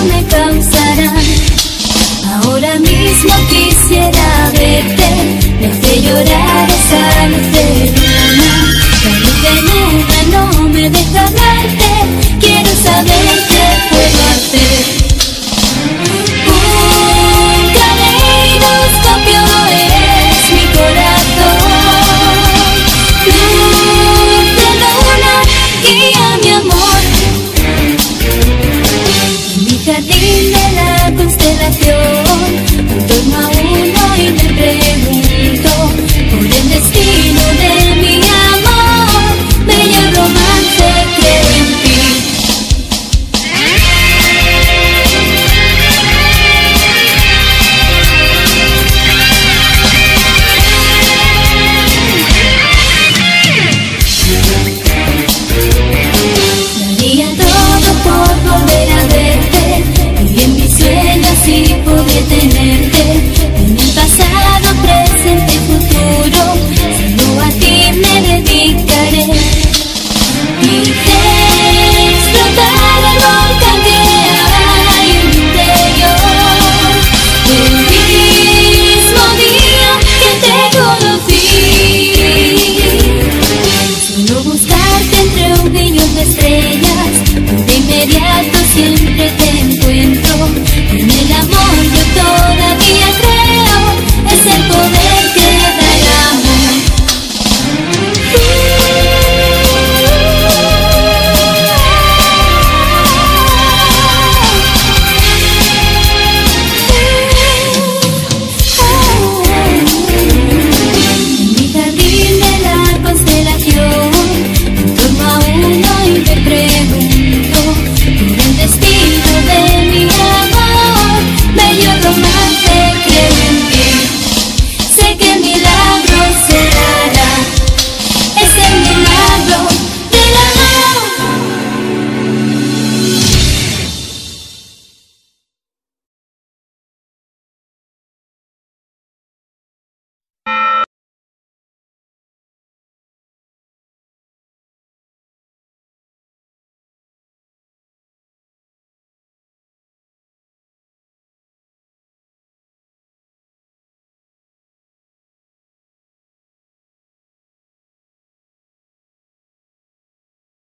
me causarán. Ahora mismo quisiera verte, me hace llorar esa luz de luna. La luz de no me deja. 丢